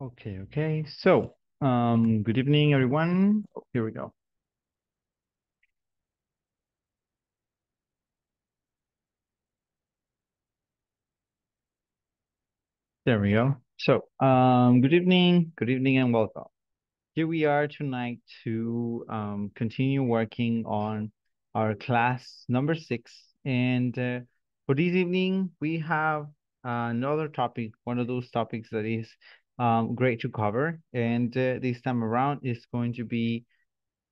Okay, okay. So, um, good evening, everyone. Oh, here we go. There we go. So, um, good evening, good evening, and welcome. Here we are tonight to um, continue working on our class number six. And uh, for this evening, we have another topic, one of those topics that is um, great to cover. And uh, this time around is going to be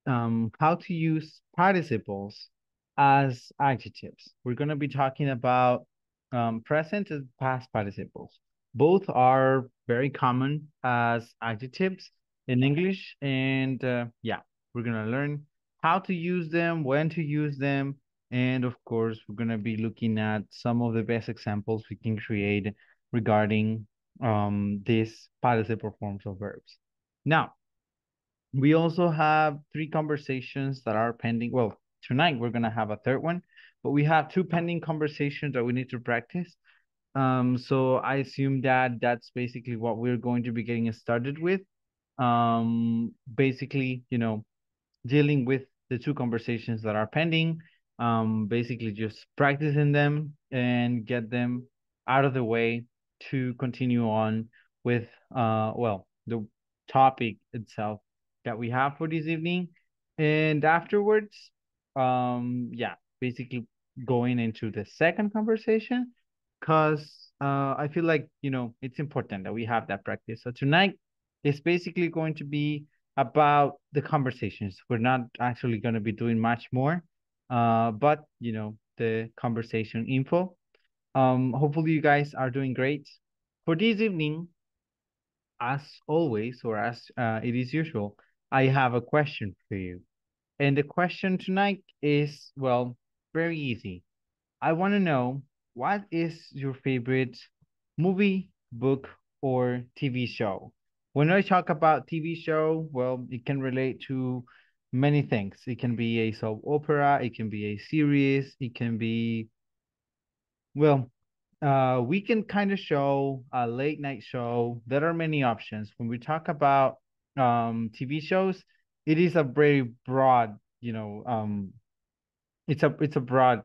um, how to use participles as adjectives. We're going to be talking about um, present and past participles. Both are very common as adjectives in English. And uh, yeah, we're going to learn how to use them, when to use them. And of course, we're going to be looking at some of the best examples we can create regarding um, these participle forms of verbs. Now, we also have three conversations that are pending. Well, tonight we're gonna have a third one, but we have two pending conversations that we need to practice. Um, so I assume that that's basically what we're going to be getting started with. Um, basically, you know, dealing with the two conversations that are pending. Um, basically just practicing them and get them out of the way to continue on with uh well the topic itself that we have for this evening. And afterwards, um, yeah, basically going into the second conversation because uh, I feel like, you know, it's important that we have that practice. So tonight is basically going to be about the conversations. We're not actually going to be doing much more, uh, but, you know, the conversation info. Um, hopefully you guys are doing great. For this evening, as always, or as uh, it is usual, I have a question for you. And the question tonight is, well, very easy. I want to know what is your favorite movie, book, or TV show? When I talk about TV show, well, it can relate to many things. It can be a soap opera, it can be a series, it can be, well, uh, we can kind of show a late night show. There are many options. When we talk about um, TV shows, it is a very broad, you know, um, it's a it's a broad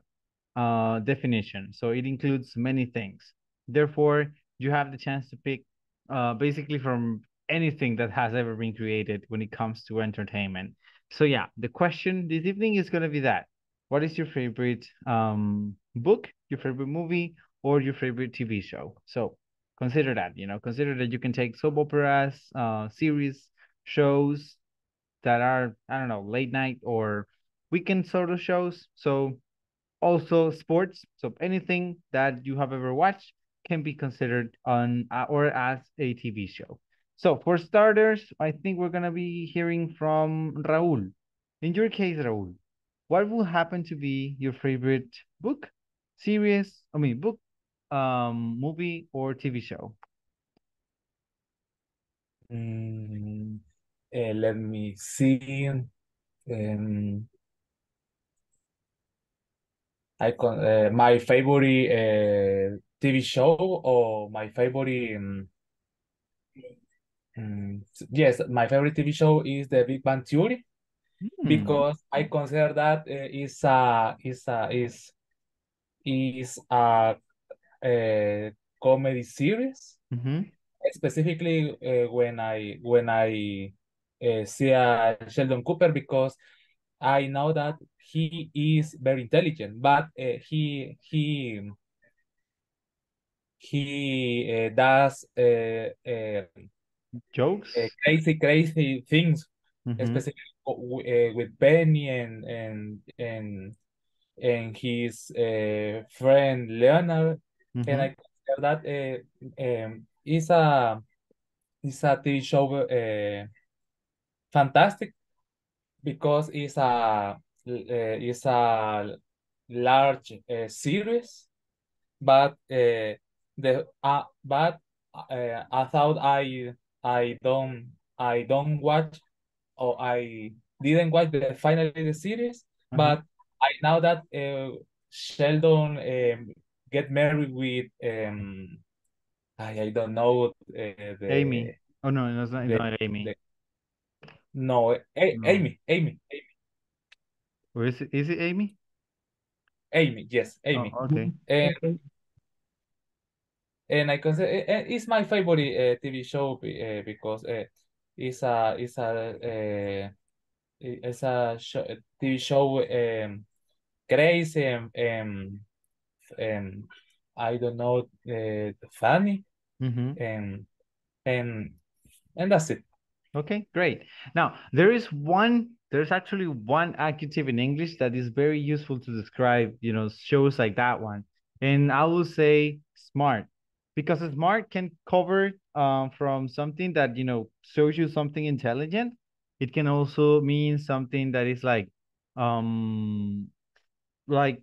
uh, definition. So it includes many things. Therefore, you have the chance to pick uh, basically from anything that has ever been created when it comes to entertainment. So yeah, the question this evening is going to be that. What is your favorite um, book, your favorite movie, or your favorite TV show? So consider that, you know, consider that you can take soap operas, uh, series, shows that are, I don't know, late night or weekend sort of shows. So also sports. So anything that you have ever watched can be considered on uh, or as a TV show. So for starters, I think we're gonna be hearing from Raul. In your case, Raul, what will happen to be your favorite book, series? I mean, book, um, movie, or TV show? Mm, uh, let me see. Um, I con uh, my favorite uh, TV show or my favorite. Um, um, yes, my favorite TV show is The Big Bang Theory Hmm. because I consider that uh, is a is a is is a, a comedy series. Mm-hmm. Specifically, uh, when I when I uh, see a Sheldon Cooper because I know that he is very intelligent, but uh, he he he uh, does uh, uh, Jokes? uh, crazy crazy things, Mm-hmm. specifically uh, with Penny and and and and his uh, friend Leonard, Mm-hmm. and I consider that uh, um, is a is a TV show uh, fantastic because it's a uh, it's a large uh, series, but uh, the uh, but uh, I thought I I don't I don't watch or I didn't watch the finally the series, Uh-huh. but I know that uh, Sheldon um, get married with um I, I don't know uh, the Amy. Oh no, it's not, The- not Amy. the- no, A- No. Amy, Amy, Amy, Or is it is it Amy? Amy, yes, Amy. Oh, okay. And Okay. and I consider it, it's my favorite uh, TV show uh, because uh, it's a it's a uh, it's a show, TV show um, crazy and, and and I don't know uh, funny Mm-hmm. and and and that's it. Okay, great. Now, there is one, there's actually one adjective in English that is very useful to describe, you know, shows like that one. And I will say smart, because smart can cover um, from something that, you know, shows you something intelligent. It can also mean something that is like, um, like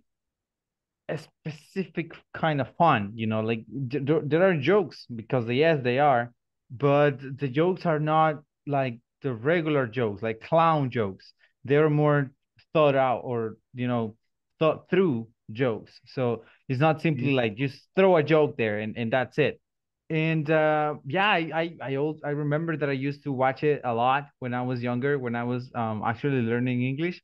a specific kind of fun, you know, like there, there are jokes because yes, they are, but the jokes are not like the regular jokes, like clown jokes. They're more thought out or, you know, thought through jokes. So it's not simply like just throw a joke there and, and that's it. And uh, yeah, I I I, also, I remember that I used to watch it a lot when I was younger, when I was um actually learning English.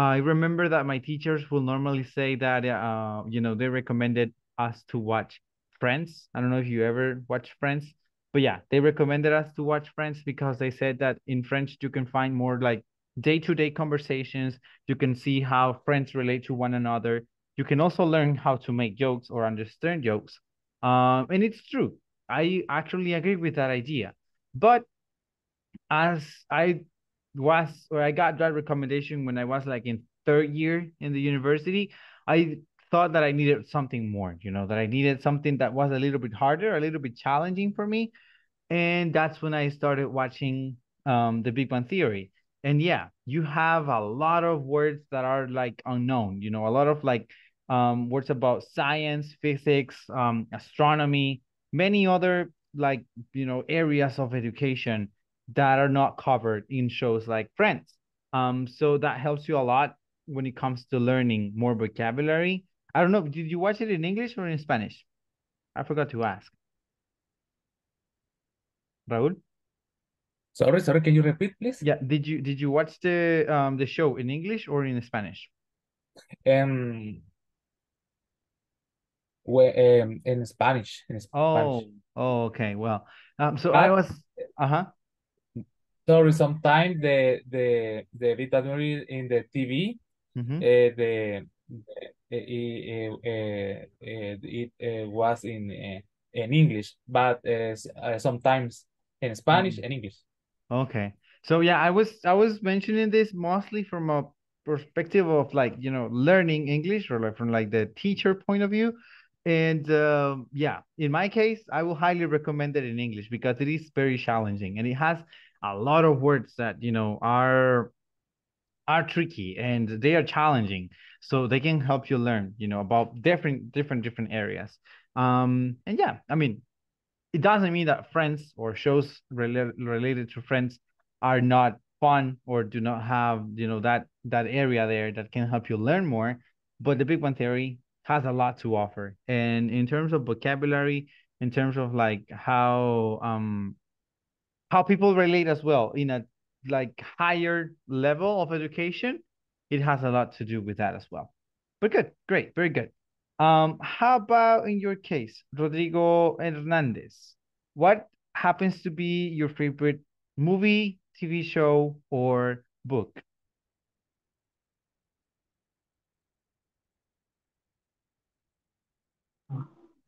I remember that my teachers will normally say that uh you know they recommended us to watch Friends. I don't know if you ever watch Friends, but yeah, they recommended us to watch Friends because they said that in Friends you can find more like day-to-day conversations. You can see how friends relate to one another. You can also learn how to make jokes or understand jokes. Um, and it's true. I actually agree with that idea. But as I was or I got that recommendation when I was like in third year in the university, I thought that I needed something more, you know, that I needed something that was a little bit harder, a little bit challenging for me. And that's when I started watching um the Big Bang Theory. And yeah, you have a lot of words that are like unknown, you know, a lot of like um words about science, physics, um astronomy, many other like, you know, areas of education that are not covered in shows like Friends. Um, so that helps you a lot when it comes to learning more vocabulary. I don't know, did you watch it in English or in Spanish? I forgot to ask. Raúl? Sorry, sorry, can you repeat, please? Yeah, did you did you watch the um the show in English or in Spanish? Um, we- um, in Spanish, in Oh, Spanish. oh, oh okay. Well, um, so I was, uh-huh. Sorry, sometimes the the the dictionary in the TV, mhm. uh, the, the uh, uh, uh, it uh, was in uh, in English, but uh, uh, sometimes in Spanish Mm. and English. Okay. So yeah, I was I was mentioning this mostly from a perspective of like, you know, learning English or like from like the teacher point of view. And um yeah, in my case, I will highly recommend it in English because it is very challenging and it has a lot of words that, you know, are are tricky and they are challenging. So they can help you learn, you know, about different different different areas. Um and yeah, I mean, it doesn't mean that friends or shows related related to friends are not fun or do not have you know that that area there that can help you learn more but the Big Bang Theory has a lot to offer and in terms of vocabulary in terms of like how um how people relate as well in a like higher level of education it has a lot to do with that as well but good great very good um, how about in your case, Rodrigo Hernandez? What happens to be your favorite movie, TV show, or book?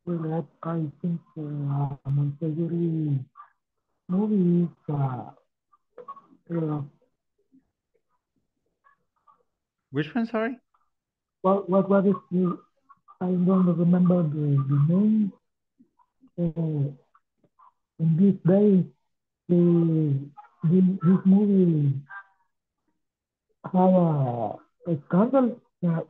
Well, I, think uh, my favorite movie is uh, uh, Which one, sorry? what what what is the I don't remember the, the name. Uh, in these days, the, the this movie have a, a scandal uh,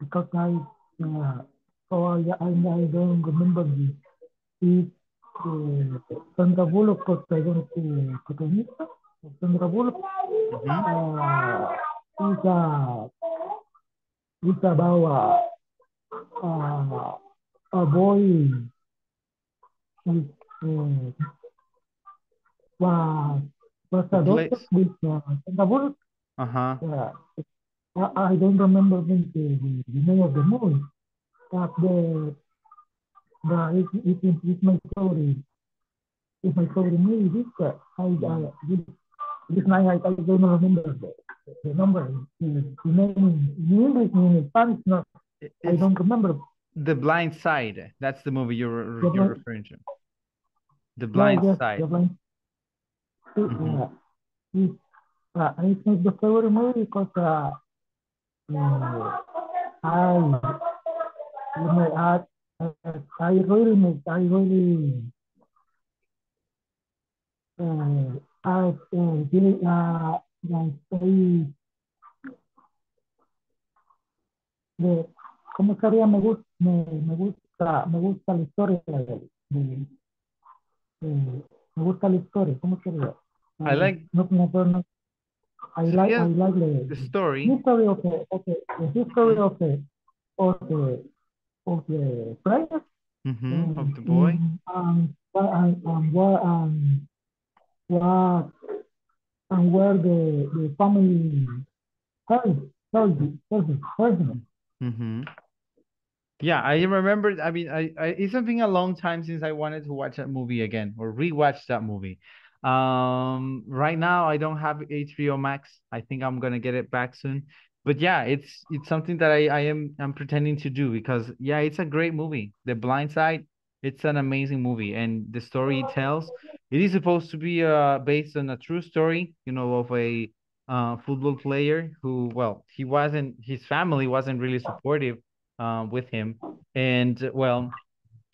because I uh, oh I, I, I don't remember the uh, Sandra Bullock protagonista Sandra Bullock Mhm. uh, is a is about a, a, a boy was was The adopted place. with uh, Sandra Bullock. Uh-huh. Uh, I, I don't remember the, the name of the movie, but the the it, it, it, it's my favorite. It's my favorite movie. This uh, I, I this, this night I, I don't remember the, the number, the, the name in English, in Spanish. No, It- I don't remember. The Blind Side. That's the movie you're The you're Blind- referring to. The Blind yes, Side. the blind. Mhm. Uh, it, uh, it's my favorite movie because uh, uh, I, you know, I, I, I really, make- I really, uh, I, uh, really, uh, like, I, de, ¿cómo sería? Me gusta, me, me gusta, me gusta la historia de, de- de- me gusta la historia, ¿cómo sería? I like- no, no, no. I like, I like the, The story. history of the, the history of the, of the, of the players. hmm Of the boy. Um, what, and, and what, um, what, and where the, the family service, service. Mm-hmm. Yeah, I remember. I mean, I, I it's been a long time since I wanted to watch that movie again or rewatch that movie. Um, right now I don't have HBO Max. I think I'm gonna get it back soon. But yeah, it's it's something that I I am I'm pretending to do because yeah, it's a great movie. The Blind Side, it's an amazing movie, and the story it tells, it is supposed to be uh based on a true story, you know, of a uh football player who, well, he wasn't his family wasn't really supportive uh, with him, and well,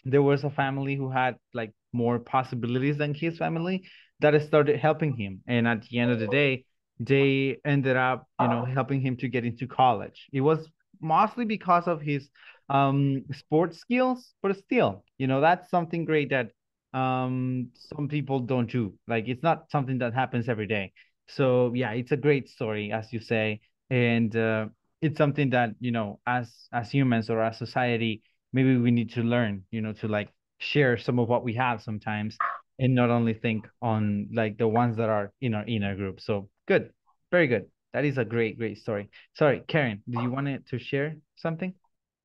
there was a family who had like more possibilities than his family that started helping him. And at the end of the day they ended up you know helping him to get into college. It was mostly because of his um sports skills but still you know that's something great that um some people don't do. Like it's not something that happens every day. So yeah it's a great story as you say. And uh, it's something that you know as as humans or as society maybe we need to learn, you know, to like share some of what we have sometimes and not only think on like the ones that are in our inner group. So good. Very good. That is a great, great story. Sorry, Karen, do you want to share something?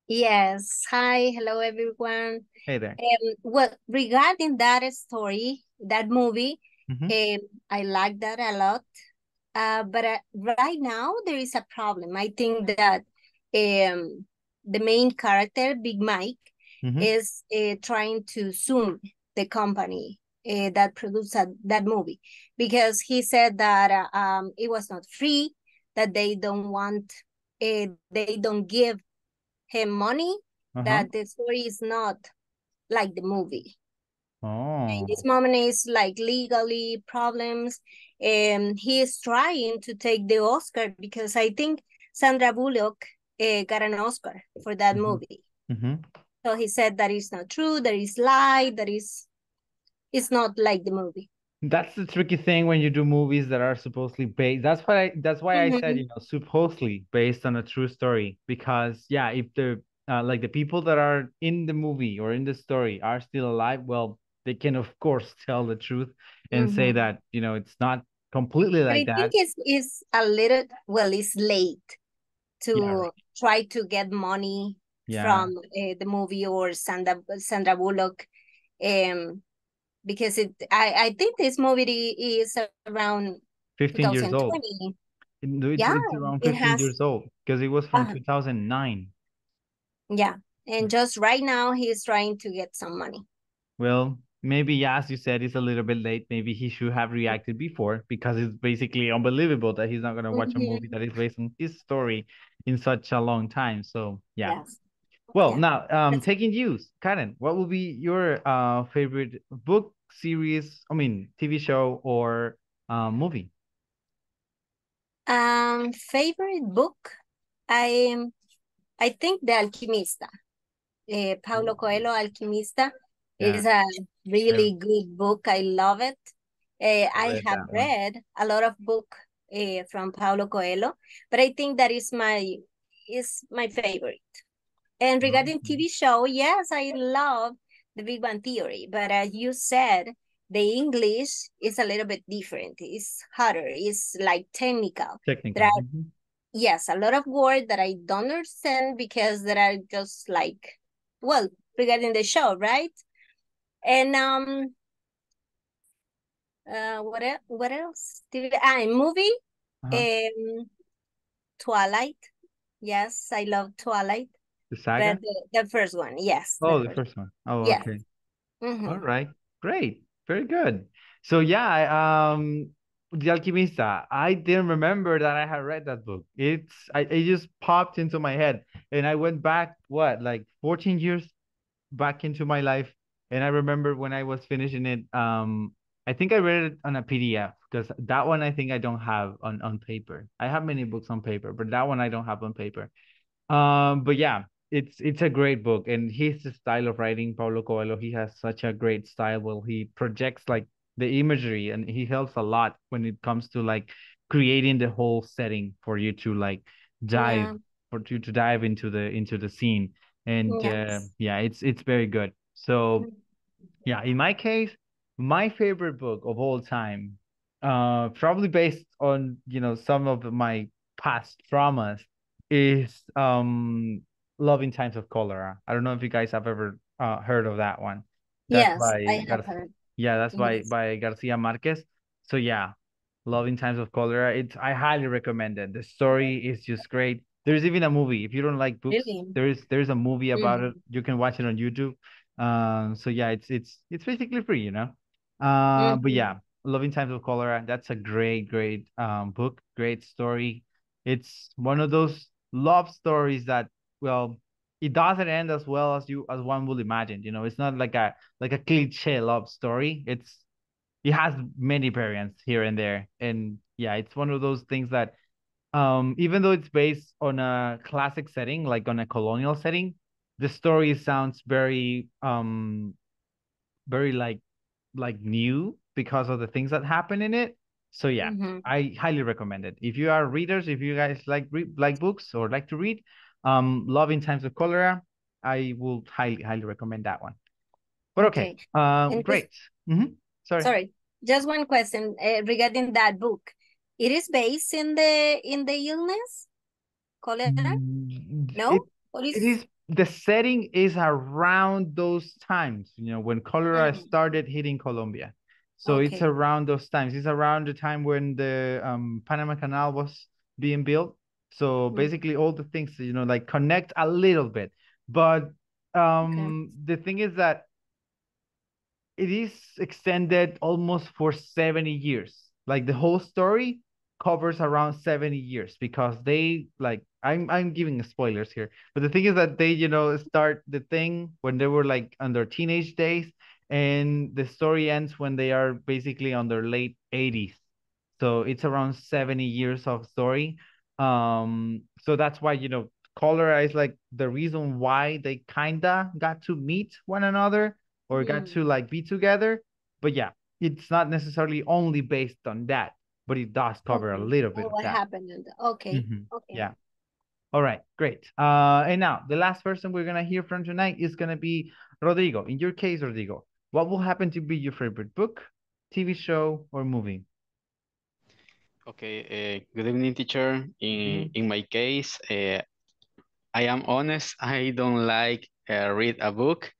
Yes. Hi. Hello, everyone. Hey there. Um, well, regarding that story, that movie, Mhm. um, I like that a lot. Uh, but uh, right now there is a problem. I think that um, the main character, Big Mike, Mhm. is uh, trying to sue the company uh, that produced that, that movie because he said that uh, um, it was not free, that they don't want, uh, they don't give him money, Uh-huh. that the story is not like the movie. Oh. In this moment is like legally problems. And he is trying to take the Oscar because I think Sandra Bullock uh, got an Oscar for that Mhm. movie. Mhm. So he said that is not true, there is lie, that is it's not like the movie. That's the tricky thing when you do movies that are supposedly based. That's why I, that's why I said, Mhm. you know, supposedly based on a true story. Because yeah, if the uh, like the people that are in the movie or in the story are still alive, well, they can of course tell the truth and say Mhm. that, you know, it's not completely But I like that. I think it's, it's a little, well, it's late to Yeah, try to get money Yeah. from uh, the movie or Sandra, Sandra Bullock. Um, because it, I, I think this movie is around 15 years old. 2020. It- It's, Yeah, it's around it 15 has- years old because it was from Uh-huh. 2009. Yeah. And just right now he's trying to get some money. Well, maybe as you said, it's a little bit late. Maybe he should have reacted before because it's basically unbelievable that he's not gonna watch a movie Mhm. that is based on his story in such a long time. So yeah. Yes. Well, Yeah. now um taking news, Karen, what will be your uh favorite book series? I mean, TV show or uh, movie? Um, favorite book? I I think The Alquimista. Eh, Paulo Coelho, Alquimista, is a really good book. I love it. Eh, I read have read a lot of book eh, from Paulo Coelho, but I think that is my is my favorite. And regarding TV show, yes, I love The Big Bang Theory, but as you said, the English is a little bit different. It's harder. It's like technical. Technical. There are, Mhm. yes, a lot of words that I don't understand because that are just like, well, regarding the show, right? And um, uh, what else? What else? Did ah, movie, Uh-huh. um, Twilight. Yes, I love Twilight. The saga? The, the first one, yes. Oh, the first one. Oh, Yes. okay. Mhm. All right. Great. Very good. So yeah, I, um, The Alquimista. I didn't remember that I had read that book. It's I it just popped into my head, and I went back what like 14 years back into my life, and I remember when I was finishing it. Um, I think I read it on a PDF because that one I think I don't have on on paper. I have many books on paper, but that one I don't have on paper. Um, but yeah, it's it's a great book, and his style of writing, Paulo Coelho, he has such a great style. Well, he projects like the imagery, and he helps a lot when it comes to like creating the whole setting for you to like dive Yeah. for you to dive into the into the scene. And uh, yeah, it's it's very good. So yeah, in my case, my favorite book of all time, uh, probably based on, you know, some of my past traumas, is um Love in Times of Cholera. I don't know if you guys have ever uh heard of that one. That's Yes, by I have Gar- heard. yeah, that's by Yes. by Garcia Marquez. So yeah, Love in Times of Cholera. It's I highly recommend it. The story is just great. There's even a movie. If you don't like books, Really? there is there's a movie about it. Mhm. You can watch it on YouTube. Um, so yeah, it's it's it's basically free, you know. Uh, but Mhm. yeah, Love in Times of Cholera. That's a great, great um book. Great story. It's one of those love stories that well, it doesn't end as well as you as one would imagine. You know, it's not like a like a cliche love story. It's it has many variants here and there, and yeah, it's one of those things that um even though it's based on a classic setting, like on a colonial setting, the story sounds very um very like like new because of the things that happen in it. So yeah, Mhm. I highly recommend it. If you are readers, if you guys like read like books or like to read, um, Love in Times of Cholera, I will highly highly recommend that one. But okay, Okay. um, great. Mm-hmm. Sorry. Sorry, just one question uh, regarding that book. It is based in the in the illness, cholera? Mm, No? It, Or it is is the setting is around those times, you know, when cholera Mhm. started hitting Colombia. So it's around those times. It's around the time when the um Panama Canal was being built. So Mm. basically all the things, you know, like connect a little bit. But um the thing is that it is extended almost for 70 years. Like the whole story covers around 70 years because they like I'm I'm giving spoilers here. But the thing is that they, you know, start the thing when they were like on their teenage days and the story ends when they are basically on their late 80s. So it's around 70 years of story. Um so that's why, you know, cholera is like the reason why they kinda got to meet one another or got Mm. to like be together. But yeah, it's not necessarily only based on that, but it does cover a little bit Oh, what that. happened? Okay. Mhm. Okay. Yeah. All right, great. Uh, and now the last person we're gonna hear from tonight is gonna be Rodrigo. In your case, Rodrigo, what will happen to be your favorite book, TV show, or movie? Okay, uh, good evening, teacher. In in my case, uh, I am honest. I don't like uh, read a book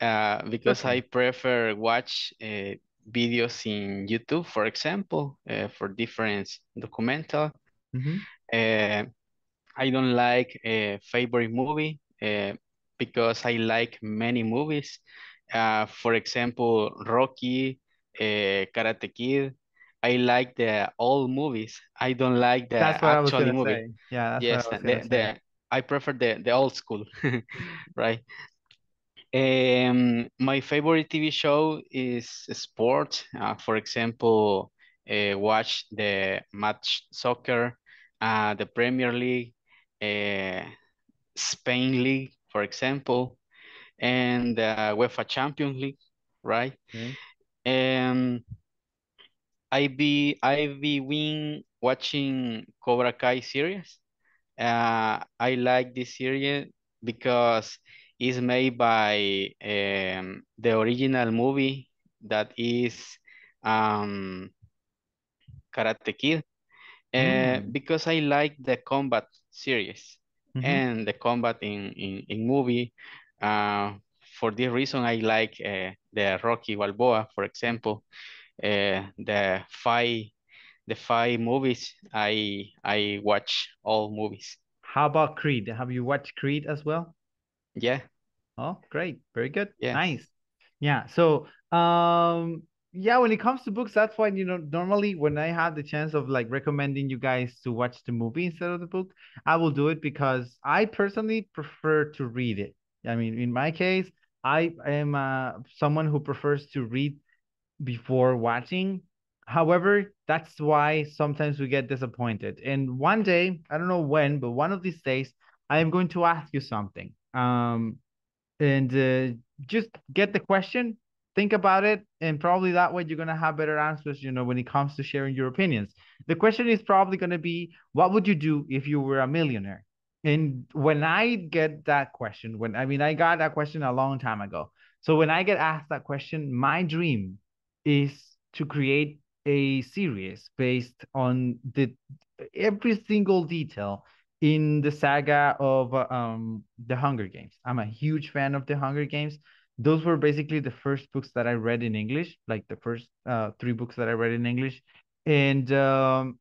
uh, because I prefer watch uh, videos in YouTube, for example, uh, for different documental. Mm-hmm. Uh, I don't like a favorite movie uh, because I like many movies. Uh, for example, Rocky, uh, Karate Kid. I like the old movies. I don't like the That's what I was movie. say. Yeah, that's Yes, I the the I prefer the the old school, right? Um, my favorite TV show is sport. Uh, for example, uh, watch the match soccer, uh, the Premier League, uh, Spain League, for example, and uh, UEFA Champions League, right? Okay. And I be I be been watching Cobra Kai series. Uh, I like this series because it's made by um, the original movie that is um, Karate Kid. Uh, Mm. because I like the combat series Mhm. and the combat in, in, in movie. Uh, for this reason, I like uh, the Rocky Balboa, for example, uh, the five the five movies. I I watch all movies. How about Creed? Have you watched Creed as well? Yeah, Oh, great. Very good. Yeah. Nice. Yeah. So, um, yeah, when it comes to books, that's why, you know, normally when I have the chance of like recommending you guys to watch the movie instead of the book, I will do it because I personally prefer to read it. I mean, in my case, I am uh, someone who prefers to read before watching. However, that's why sometimes we get disappointed. And one day, I don't know when, but one of these days, I am going to ask you something. Um, and uh, just get the question, think about it, and probably that way you're gonna have better answers. You know, when it comes to sharing your opinions. The question is probably gonna be, what would you do if you were a millionaire? And when I get that question, when I mean I got that question a long time ago. So when I get asked that question, my dream is to create a series based on the every single detail in the saga of uh, um the Hunger Games. I'm a huge fan of the Hunger Games. Those were basically the first books that I read in English, like the first uh, three books that I read in English, and um,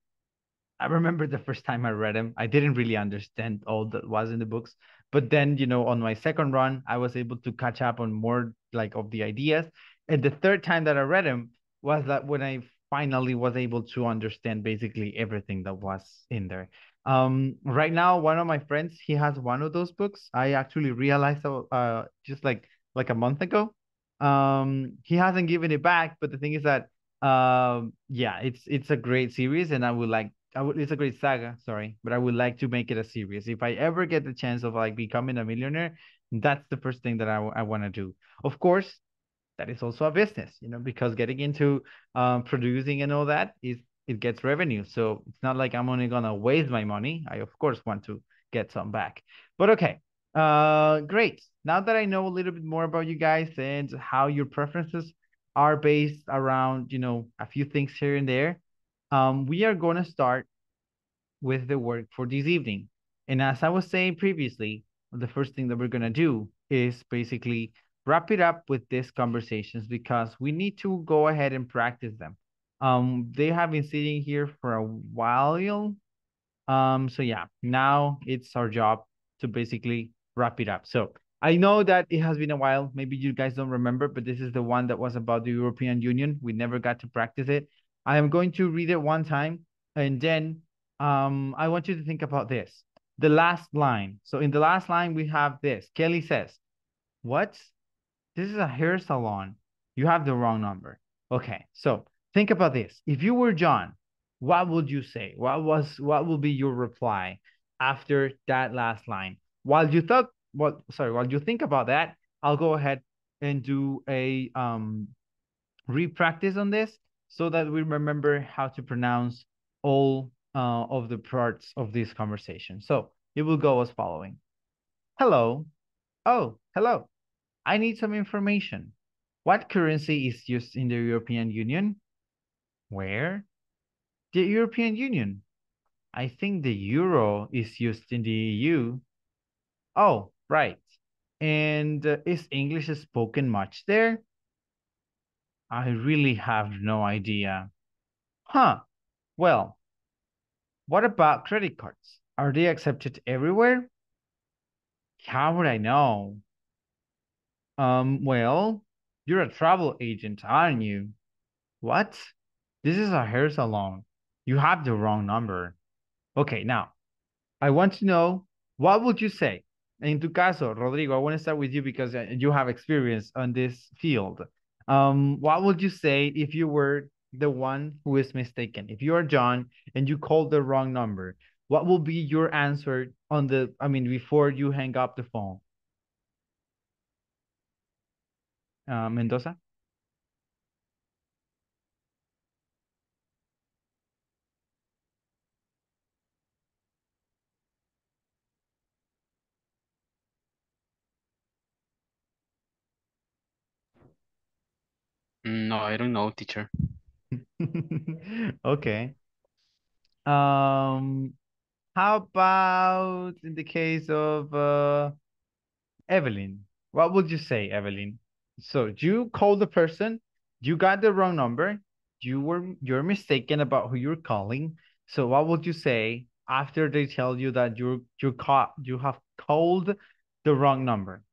I remember the first time I read them, I didn't really understand all that was in the books. But then, you know, on my second run, I was able to catch up on more like of the ideas. And the third time that I read them was that when I finally was able to understand basically everything that was in there. Um, right now, one of my friends, he has one of those books. I actually realized uh just like like a month ago. Um, he hasn't given it back, but the thing is that um yeah, it's it's a great series, and I would like I would, it's a great saga, sorry, but I would like to make it a series. If I ever get the chance of like becoming a millionaire, that's the first thing that I, I want to do. Of course, that is also a business, you know, because getting into um, producing and all that is it gets revenue. So it's not like I'm only gonna waste my money. I of course want to get some back. But okay, uh, great. Now that I know a little bit more about you guys and how your preferences are based around, you know, a few things here and there, um, we are going to start with the work for this evening. And as I was saying previously, the first thing that we're going to do is basically wrap it up with these conversations because we need to go ahead and practice them. Um, they have been sitting here for a while. Um, so yeah, now it's our job to basically wrap it up. So I know that it has been a while. Maybe you guys don't remember, but this is the one that was about the European Union. We never got to practice it. I am going to read it one time and then um, I want you to think about this. The last line. So in the last line, we have this. Kelly says, what? This is a hair salon. You have the wrong number. Okay, so think about this. If you were John, what would you say? What was what will be your reply after that last line? While you thought, well, sorry, while you think about that, I'll go ahead and do a um re-practice on this so that we remember how to pronounce all uh, of the parts of this conversation. So it will go as following. Hello. Oh, hello. I need some information. What currency is used in the European Union? Where? The European Union. I think the euro is used in the EU. Oh, right. And uh, is English spoken much there? I really have no idea. Huh. Well, what about credit cards? Are they accepted everywhere? How would I know? Um, well, you're a travel agent, aren't you? What? This is a hair salon. You have the wrong number. Okay, now, I want to know, what would you say? In tu caso, Rodrigo, I want to start with you because uh, you have experience on this field. Um, what would you say if you were the one who is mistaken? If you are John and you called the wrong number, what will be your answer on the, I mean, before you hang up the phone? Uh, Mendoza? No, I don't know, teacher. Okay. Um, how about in the case of uh, Evelyn? What would you say, Evelyn? So you called the person, you got the wrong number, you were you're mistaken about who you're calling. So what would you say after they tell you that you you caught you have called the wrong number?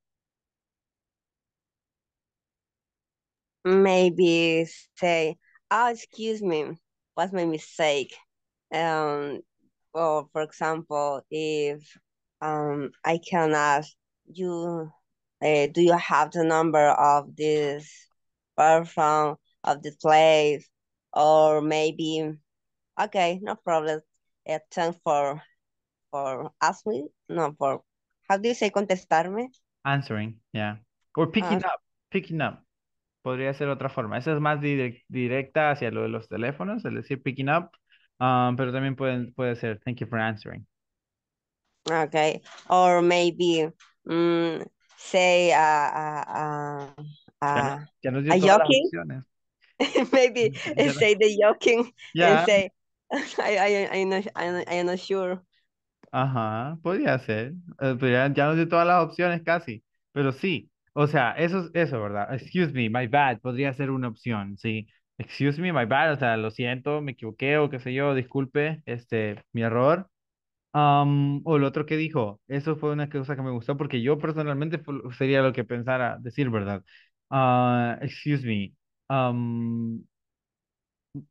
maybe say, oh, excuse me, what's my mistake? Um, or for example, if um, I can ask you, uh, do you have the number of this person of this place? Or maybe, okay, no problem. Uh, thanks for, for ask me, no, for, how do you say contestarme? Answering, yeah. Or picking Ah. up, picking up. Podría ser otra forma. Esa es más direc- directa hacia lo de los teléfonos, es decir, picking up. Um, pero también pueden, puede ser thank you for answering. Okay, or maybe mm, say uh, uh, uh, Ya, no- ya a joking? maybe Ya no- say the joking Ya, and say I I I'm not I'm, I'm not sure. ajá, podría ser. Eh, pero ya, ya nos dio todas las opciones casi. Pero sí, o sea, eso es eso, ¿verdad? Excuse me, my bad, podría ser una opción, sí. Excuse me, my bad, o sea, lo siento, me equivoqué o qué sé yo, disculpe, este, mi error. Am, o lo otro que dijo, eso fue una cosa que me gustó porque yo personalmente sería lo que pensara decir, ¿verdad? Ah, excuse me. am,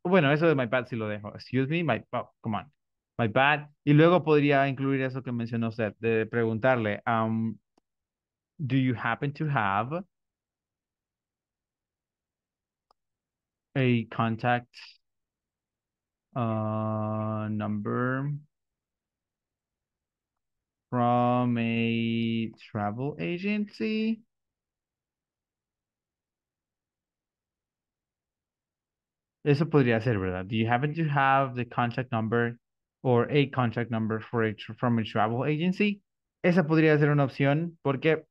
bueno, eso de my bad sí lo dejo. Excuse me, my, oh, come on. My bad. Y luego podría incluir eso que mencionó usted, de preguntarle, um, do you happen to have a contact uh, number from a travel agency? Eso podría ser, ¿verdad? Do you happen to have the contact number or a contact number for a from a travel agency? Esa podría ser una opción porque,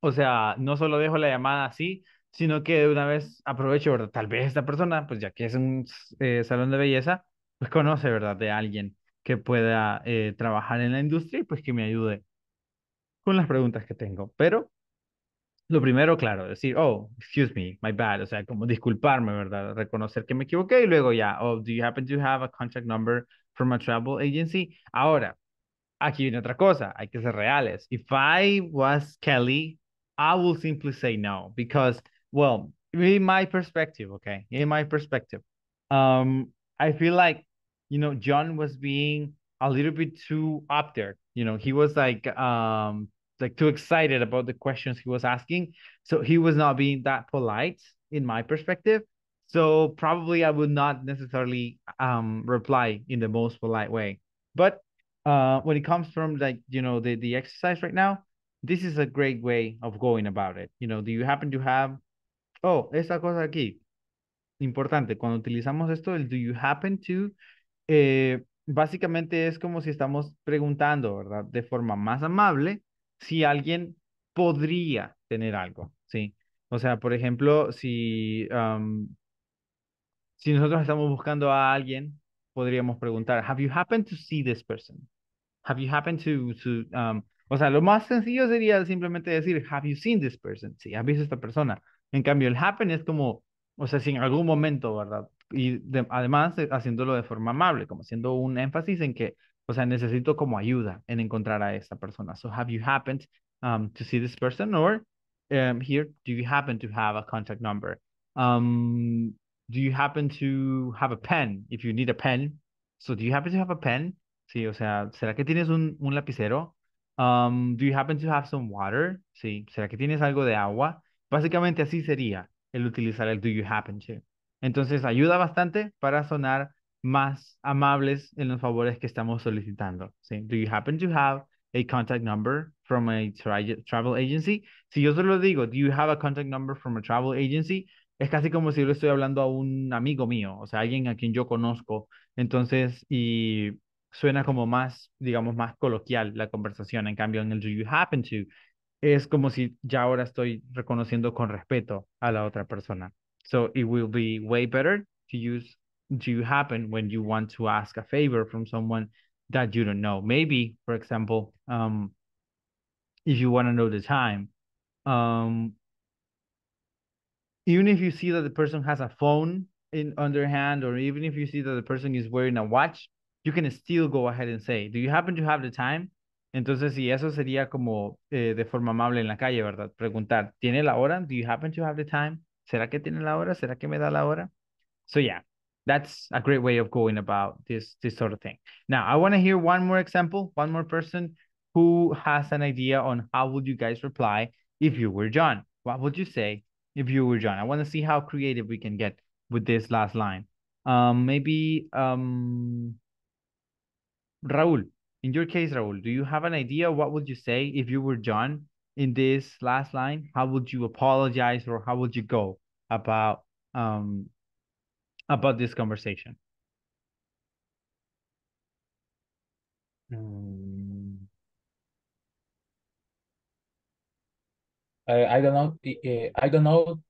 o sea, no solo dejo la llamada así, sino que de una vez aprovecho, ¿verdad? Tal vez esta persona, pues ya que es un eh, salón de belleza, pues conoce, ¿verdad? De alguien que pueda eh, trabajar en la industria y pues que me ayude con las preguntas que tengo. Pero lo primero, claro, decir, oh, excuse me, my bad, o sea, como disculparme, ¿verdad? Reconocer que me equivoqué y luego ya, oh, do you happen to have a contact number from a travel agency? Ahora, aquí viene otra cosa, hay que ser reales. If I was Kelly, I will simply say no because, well, in my perspective, okay, in my perspective, um, I feel like, you know, John was being a little bit too up there. You know, he was like, um, like too excited about the questions he was asking. So he was not being that polite in my perspective. So probably I would not necessarily um reply in the most polite way. But uh when it comes from like, you know, the the exercise right now, this is a great way of going about it. You know, do you happen to have oh, esta cosa aquí. Importante, cuando utilizamos esto, el do you happen to, eh, básicamente es como si estamos preguntando, ¿verdad? De forma más amable, si alguien podría tener algo, ¿sí? O sea, por ejemplo, si, si nosotros estamos buscando a alguien, podríamos preguntar, have you happened to see this person? Have you happened to, to um, o sea, lo más sencillo sería simplemente decir, have you seen this person? Sí, ¿has visto esta persona? En cambio, el happen es como, o sea, si en algún momento, ¿verdad? Y de- además eh, haciéndolo de forma amable, como haciendo un énfasis en que, o sea, necesito como ayuda en encontrar a esta persona. So, have you happened um, to see this person? Or um, here, do you happen to have a contact number? Um, do you happen to have a pen? If you need a pen. So, do you happen to have a pen? Sí, o sea, ¿será que tienes un, un lapicero? Um, do you happen to have some water? Sí, ¿será que tienes algo de agua? Básicamente así sería el utilizar el do you happen to. Entonces ayuda bastante para sonar más amables en los favores que estamos solicitando. ¿sí? Do you happen to have a contact number from a tra- travel agency? Si yo solo digo, do you have a contact number from a travel agency? Es casi como si yo le estoy hablando a un amigo mío, o sea, alguien a quien yo conozco. Entonces, y suena como más, digamos, más coloquial la conversación. En cambio, en el do you happen to, es como si ya ahora estoy reconociendo con respeto a la otra persona. So it will be way better to use to you happen when you want to ask a favor from someone that you don't know. Maybe, for example, um, if you want to know the time, um, even if you see that the person has a phone in on their hand, or even if you see that the person is wearing a watch, you can still go ahead and say, "Do you happen to have the time?" Entonces, si eso sería como eh, de forma amable en la calle, ¿verdad? Preguntar, ¿tiene la hora? Do you happen to have the time? ¿Será que tiene la hora? ¿Será que me da la hora? So yeah, that's a great way of going about this this sort of thing. Now, I want to hear one more example, one more person who has an idea on how would you guys reply if you were John? What would you say if you were John? I want to see how creative we can get with this last line. Um, maybe um, Raul, in your case, Raul, do you have an idea what would you say if you were John in this last line? How would you apologize or how would you go about um about this conversation? Mm. I, I don't know. I, I don't know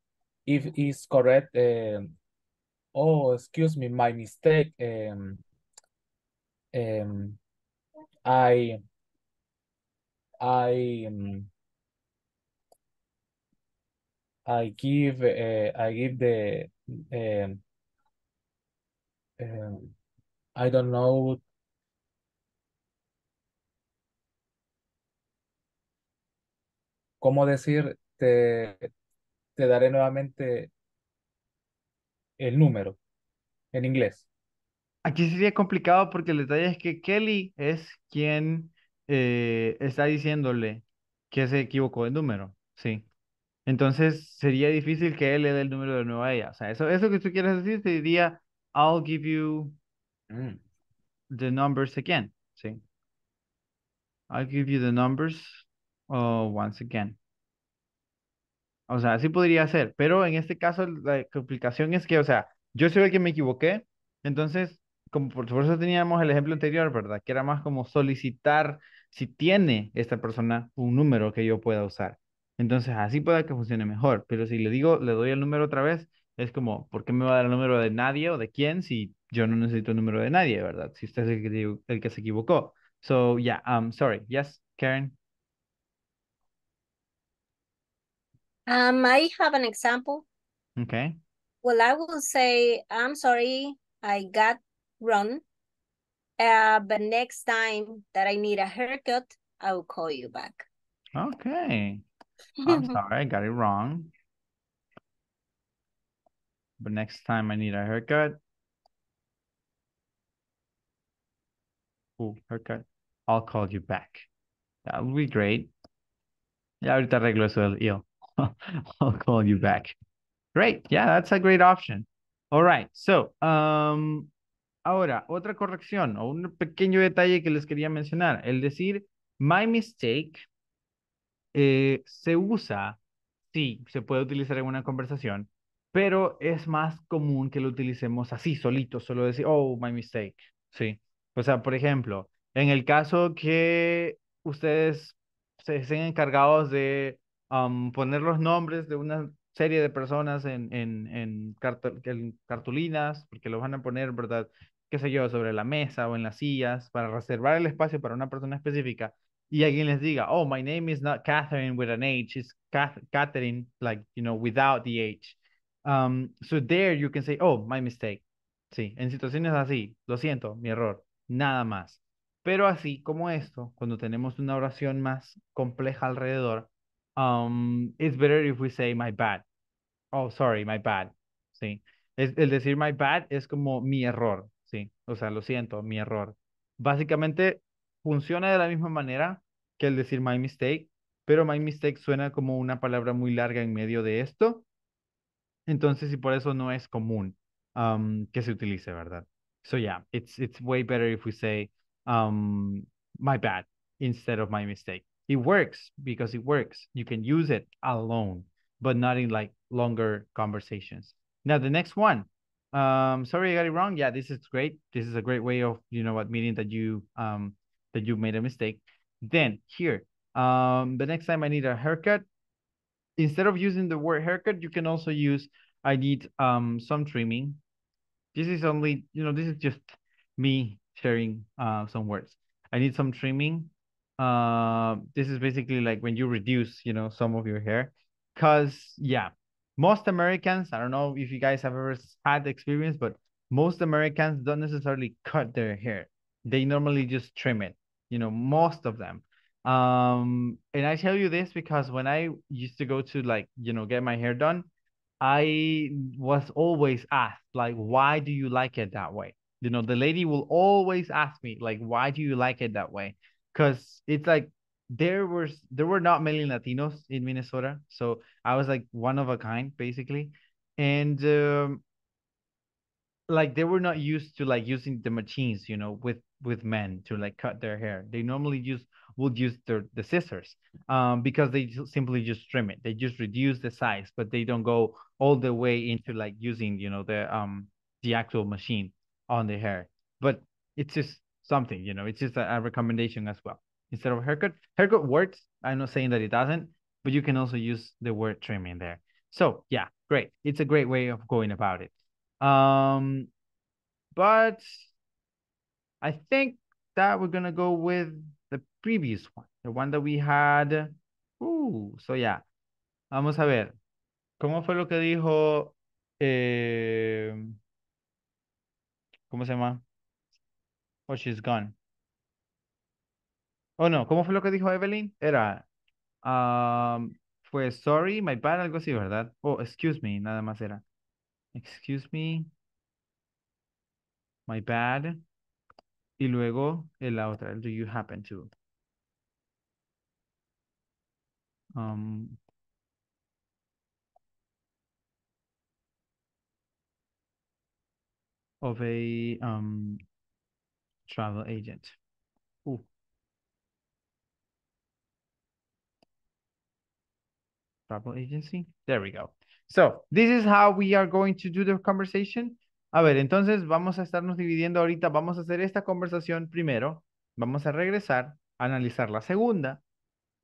if it's correct. Um, oh, excuse me, my mistake. Um, um, I, I, um, I give, uh, I give the, um, I don't know. ¿Cómo decir? Te, te daré nuevamente el número en inglés. Aquí sería complicado porque el detalle es que Kelly es quien eh, está diciéndole que se equivocó de número, sí. Entonces sería difícil que él le dé el número de nuevo a ella. O sea, eso, eso que tú quieres decir te diría, I'll give you Mm. the numbers again, sí. I'll give you the numbers uh, once again. O sea, así podría ser, pero en este caso la complicación es que, o sea, yo soy el que me equivoqué, entonces, como por, por eso teníamos el ejemplo anterior, ¿verdad? Que era más como solicitar si tiene esta persona un número que yo pueda usar. Entonces, así puede que funcione mejor, pero si le digo, le doy el número otra vez, es como, ¿por qué me va a dar el número de nadie o de quién si yo no necesito el número de nadie, ¿verdad? Si usted es el que, el que se equivocó. So, yeah, um, sorry. Yes, Karen? Um, I have an example. Okay. Well, I will say, I'm sorry, I got wrong. Uh, but next time that I need a haircut, I will call you back. Okay. I'm sorry, I got it wrong. But next time I need a haircut. Ooh, haircut. I'll call you back. That would be great. Ya ahorita arreglo eso del ill. I'll call you back. Great. Yeah, that's a great option. All right. So, um, ahora, otra corrección o un pequeño detalle que les quería mencionar. El decir my mistake eh, se usa, sí, se puede utilizar en una conversación, pero es más común que lo utilicemos así, solito, solo decir, oh, my mistake, sí. O sea, por ejemplo, en el caso que ustedes se estén encargados de poner los nombres de una serie de personas en, en, en, cartu- cartulinas, porque los van a poner, ¿verdad? qué sé yo, sobre la mesa o en las sillas para reservar el espacio para una persona específica y alguien les diga, oh, my name is not Catherine with an H, it's Cath Catherine, like, you know, without the H. Um, so there you can say, oh, my mistake. Sí, en situaciones así, lo siento, mi error, nada más. Pero así como esto, cuando tenemos una oración más compleja alrededor, um, it's better if we say my bad. Oh, sorry, my bad. Sí. Es, el decir my bad es como mi error. Sí. O sea, lo siento, mi error. Básicamente funciona de la misma manera que el decir my mistake, pero my mistake suena como una palabra muy larga en medio de esto. Entonces, y por eso no es común um, que se utilice, ¿verdad? So yeah, it's it's way better if we say um, my bad instead of my mistake. It works because it works. You can use it alone, but not in like longer conversations. Now the next one. Um, sorry, I got it wrong. Yeah, this is great. This is a great way of you know admitting that you um that you made a mistake. Then here, um, the next time I need a haircut, instead of using the word haircut, you can also use I need um some trimming. This is only, you know, this is just me sharing uh some words. I need some trimming. Uh, this is basically like when you reduce, you know, some of your hair. Cause yeah, most Americans, I don't know if you guys have ever had experience, but most Americans don't necessarily cut their hair. They normally just trim it, you know, most of them. Um, and I tell you this because when I used to go to like, you know, get my hair done, I was always asked, like, why do you like it that way? You know, the lady will always ask me, like, why do you like it that way? Because it's like there was there were not many Latinos in Minnesota, so I was like one of a kind, basically. And um, like they were not used to like using the machines, you know, with with men to like cut their hair. They normally use would use their the scissors, um, because they simply just trim it. They just reduce the size, but they don't go all the way into like using, you know, the um the actual machine on the hair. But it's just something, you know, it's just a, a recommendation as well. Instead of haircut, haircut works. I'm not saying that it doesn't, but you can also use the word trimming there. So yeah, great. It's a great way of going about it. Um, but I think that we're gonna go with the previous one, the one that we had. Uh, so yeah, vamos a ver. ¿Cómo fue lo que dijo? Eh, ¿Cómo se llama? Oh, she's gone. Oh, no, ¿cómo fue lo que dijo Evelyn? Era, um, fue sorry, my bad, algo así, ¿verdad? Oh, excuse me, nada más era. Excuse me. My bad. Y luego la otra, do you happen to. Um, of a um, travel agent. Ooh. Travel agency. There we go. So this is how we are going to do the conversation. A ver, entonces vamos a estarnos dividiendo ahorita. Vamos a hacer esta conversación primero. Vamos a regresar, a analizar la segunda.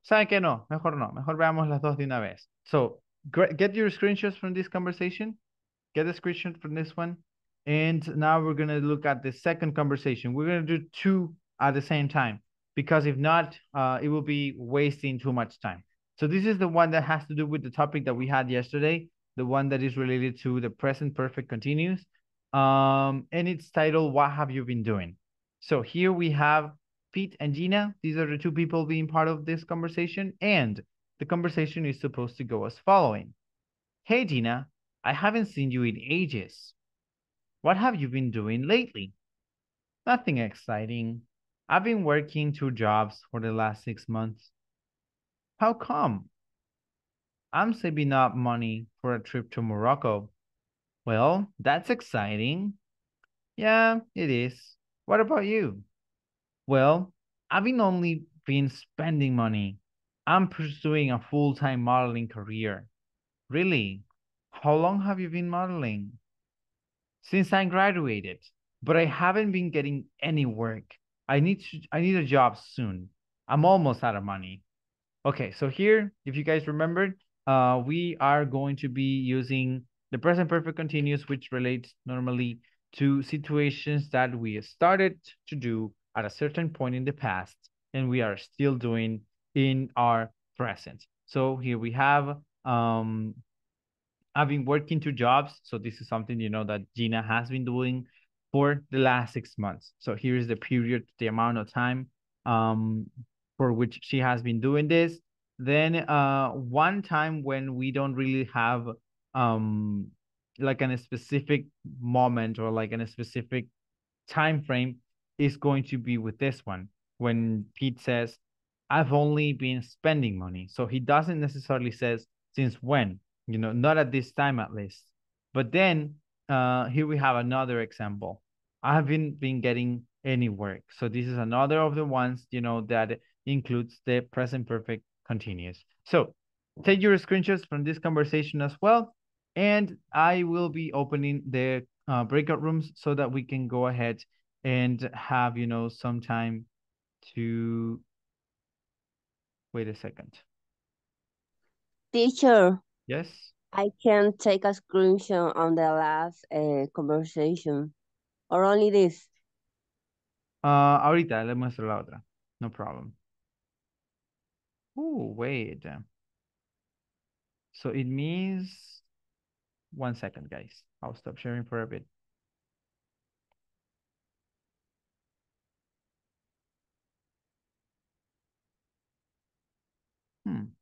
¿Saben qué no? Mejor no. Mejor veamos las dos de una vez. So, get your screenshots from this conversation. Get a screenshot from this one. And now we're going to look at the second conversation. We're going to do two at the same time. Because if not, uh, it will be wasting too much time. So this is the one that has to do with the topic that we had yesterday. The one that is related to the present perfect continuous um, and it's titled What Have You Been Doing? So here we have Pete and Gina. These are the two people being part of this conversation. And the conversation is supposed to go as following. Hey, Gina, I haven't seen you in ages. What have you been doing lately? Nothing exciting. I've been working two jobs for the last six months. How come? I'm saving up money for a trip to Morocco. Well, that's exciting. Yeah, it is. What about you? Well, I've been only been spending money. I'm pursuing a full-time modeling career. Really? How long have you been modeling? Since I graduated, but I haven't been getting any work. I need to, I need a job soon. I'm almost out of money. Okay, so here, if you guys remembered, uh, we are going to be using the present perfect continuous, which relates normally to situations that we started to do at a certain point in the past and we are still doing in our present. So here we have, um, I've been working two jobs. So this is something, you know, that Gina has been doing for the last six months. So here is the period, the amount of time um, for which she has been doing this. Then uh, one time when we don't really have um like in a specific moment or like in a specific time frame is going to be with this one when Pete says I've only been spending money. So he doesn't necessarily says since when, you know, not at this time at least. But then uh here we have another example. I haven't been getting any work. So this is another of the ones, you know, that includes the present perfect continuous. So take your screenshots from this conversation as well and I will be opening the uh, breakout rooms so that we can go ahead and have, you know, some time to, wait a second. Teacher. Yes? I can take a screenshot on the last uh, conversation. Or only this. Uh, ahorita le muestro la otra. No problem. Oh, wait. So it means one second, guys. I'll stop sharing for a bit. Hmm.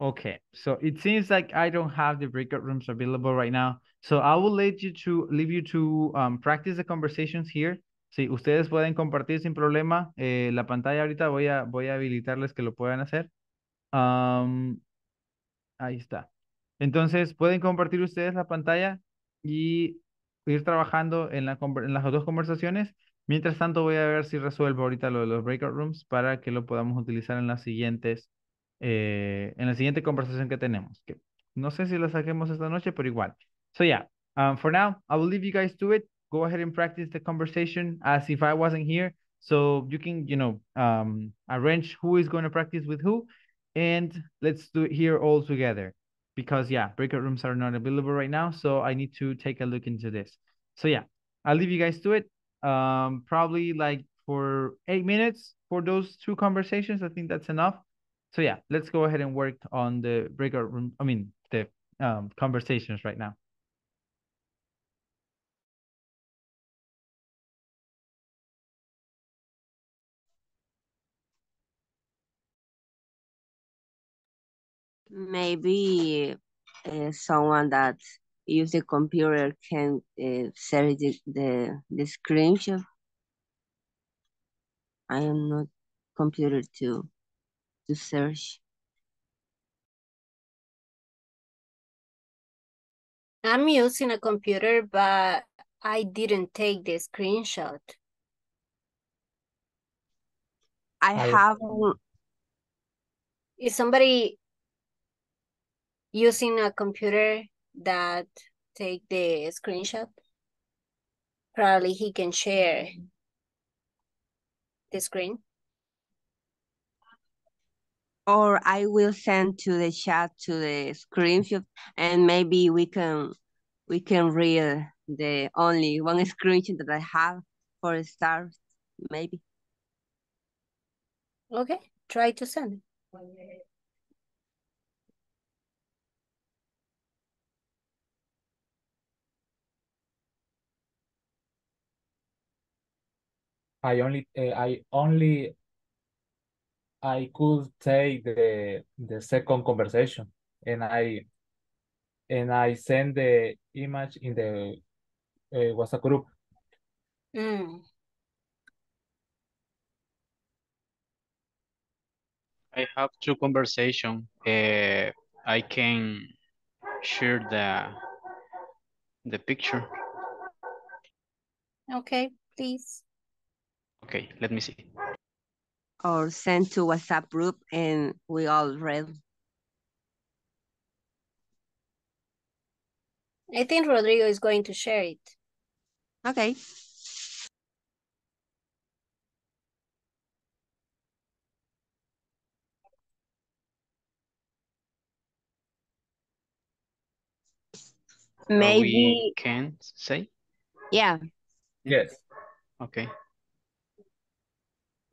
Okay, so it seems like I don't have the breakout rooms available right now. So I will let you to leave you to um, practice the conversations here. Sí, ustedes pueden compartir sin problema eh, la pantalla ahorita. Voy a, voy a habilitarles que lo puedan hacer. Ahí está. Entonces, pueden compartir ustedes la pantalla y ir trabajando en, la, en las dos conversaciones. Mientras tanto, voy a ver si resuelvo ahorita lo de los breakout rooms para que lo podamos utilizar en las siguientes eh, en la siguiente conversación que tenemos. Que no sé si la saquemos esta noche, pero igual. So yeah, um, for now, I will leave you guys to it. Go ahead and practice the conversation as if I wasn't here. So you can, you know, um, arrange who is going to practice with who. And let's do it here all together. Because yeah, breakout rooms are not available right now. So I need to take a look into this. So yeah, I'll leave you guys to it. Um, probably like for eight minutes for those two conversations. I think that's enough. So yeah, let's go ahead and work on the breakout room. I mean, the um, conversations right now. Maybe uh, someone that use the computer can uh, share the, the, the screenshot. I am not computer to to search. I'm using a computer, but I didn't take the screenshot. I have. Is somebody using a computer that take the screenshot? Probably he can share the screen. Or I will send to the chat to the screenshot and maybe we can we can read the only one screenshot that I have for start, maybe. Okay, try to send I only uh, I only I could take the the second conversation and I and I send the image in the uh, WhatsApp group. Mm. I have two conversation. Uh, I can share the the picture. Okay, please. Okay, let me see. Or send to WhatsApp group and we all read. I think Rodrigo is going to share it. Okay. Maybe we can say. Yeah. Yes. Okay.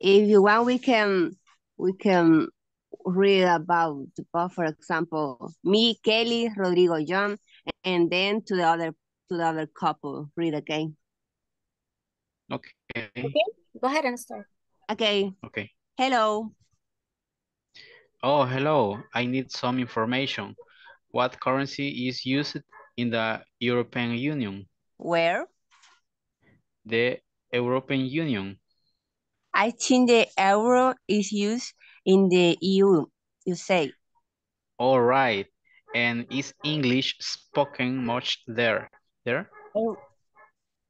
If you want, we can we can read about, for example, me, Kelly, Rodrigo, John, and then to the other to the other couple read again. Okay. Okay, go ahead and start. Okay. Okay. Hello. Oh, hello. I need some information. What currency is used in the European Union? Where? The European Union. I think the euro is used in the EU, you say. All right. And is English spoken much there? There? Oh,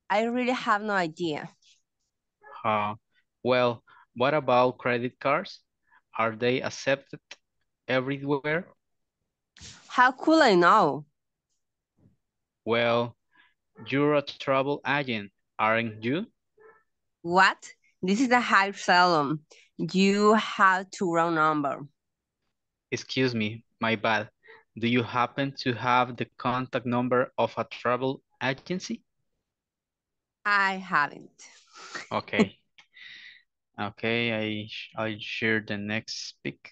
I really have no idea. Uh, well, what about credit cards? Are they accepted everywhere? How could I know? Well, you're a travel agent, aren't you? What? This is a high salon. You have to wrong number. Excuse me, my bad. Do you happen to have the contact number of a travel agency? I haven't. Okay. okay, I I share the next pick.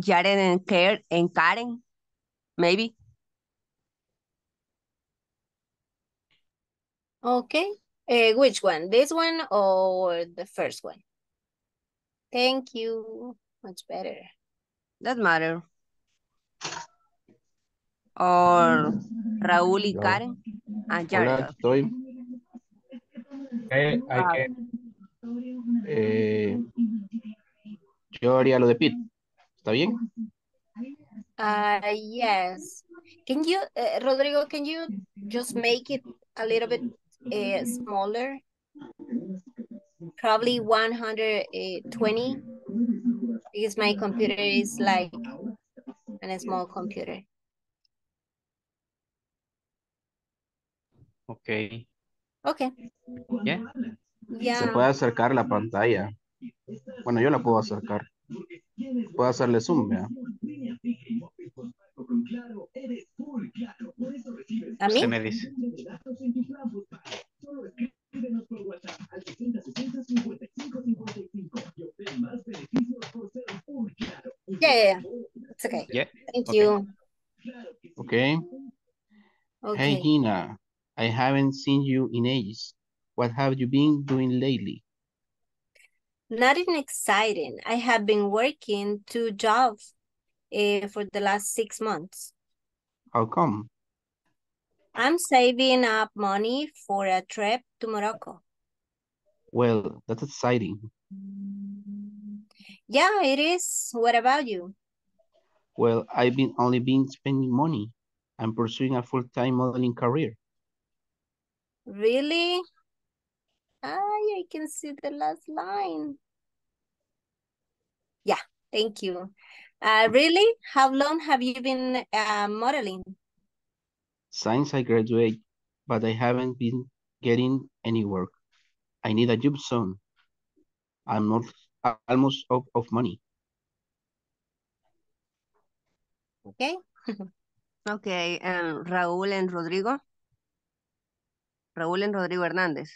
Jaren and Claire and Karen, maybe. Okay. Uh, which one? This one or the first one? Thank you. Much better. That matter. Or Raúl y Yo. Karen. Ah, Hola, Jaren. aquí estoy. Okay, I Wow. can. Eh, yo haría lo de Pete. ¿Está bien? Uh, yes. Can you, uh, Rodrigo, can you just make it a little bit uh, smaller? Probably 120 because my computer is like a small computer. Okay. Okay. Yeah. Se Yeah. puede acercar la pantalla. Bueno, yo la puedo acercar. Puedo hacerle zoom, ¿vea? ¿A mí? Usted me dice. Yeah, yeah, yeah. It's okay. Yeah. Thank okay. you. Okay. Hey, Okay. Gina. I haven't seen you in ages. What have you been doing lately? Nothing exciting. I have been working two jobs uh, for the last six months. How come? I'm saving up money for a trip to Morocco. Well, that's exciting. Yeah, it is. What about you? Well, I've been only been spending money. I'm pursuing a full-time modeling career. Really? Ah, I can see the last line. Yeah, thank you. Uh, really? How long have you been uh, modeling? Since I graduate, but I haven't been getting any work. I need a job soon. I'm not almost out of money. Okay. Okay, and Raúl and Rodrigo. Raúl and Rodrigo Hernández.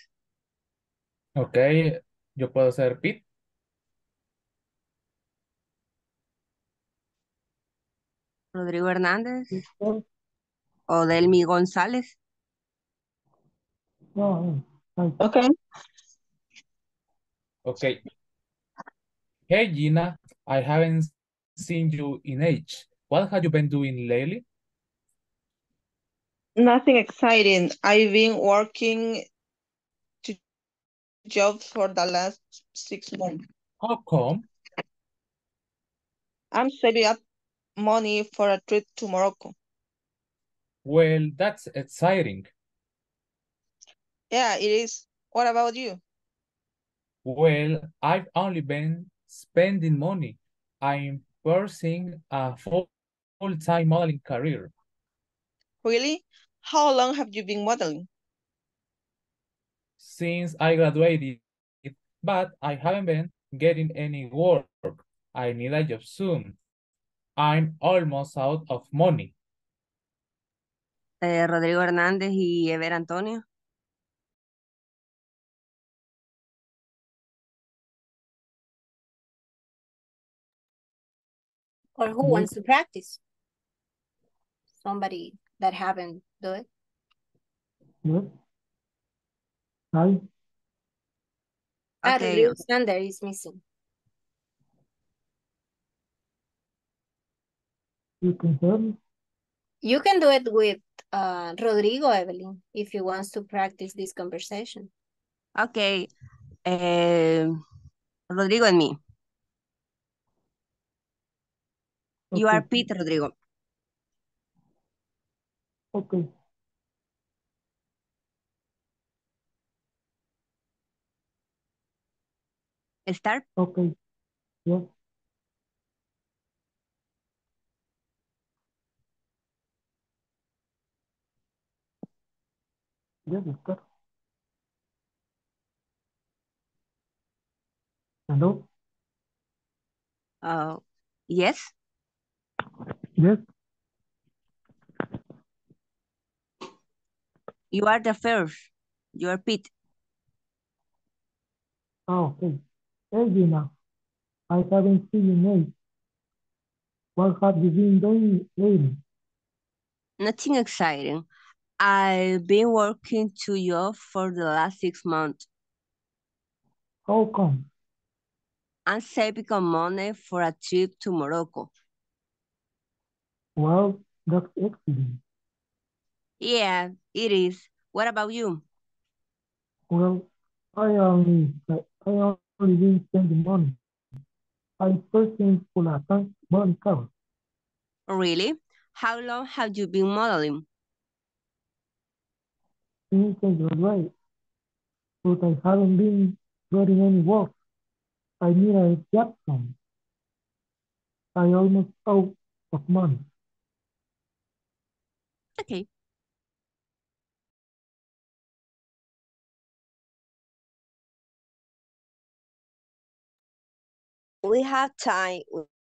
Okay, yo puedo ser Pete. Rodrigo Hernández Oh, o Delmi González. no, I, Okay. Okay. Hey, Gina, I haven't seen you in age. What have you been doing lately? Nothing exciting. I've been working two jobs for the last six months. How come? I'm saving up money for a trip to Morocco. Well, that's exciting. Yeah, it is. What about you? Well, I've only been spending money. I'm pursuing a full- full-time modeling career. Really? How long have you been modeling? since I graduated, but I haven't been getting any work. I need a job soon. I'm almost out of money. Eh, Rodrigo Hernández y Ever Antonio. Or who wants to practice? Somebody that haven't do it. yes. I, Ah, Okay. Rodrigo Sander is missing. You can hear me? You can do it with uh, Rodrigo, Evelyn, if you wants to practice this conversation. Okay. Eh, Rodrigo and me. You are Okay. Pete, Rodrigo. Okay. Start. Okay. Yes. Yes, Oscar. Hello? Uh, yes, Yes? you are the first. You are Pete. Oh, okay. Hey, Gina. I haven't seen you age. What have you been doing lately? Nothing exciting. I've been working two jobs for the last six months. How come? I'm saving money for a trip to Morocco. Well, that's excellent. Yeah, it is. What about you? Well, I only, I only been spending money. I purchased for a body cover. Really? How long have you been modeling? Things are great, but I haven't been getting any work. I need a job soon. I almost out of money. Okay. We have time.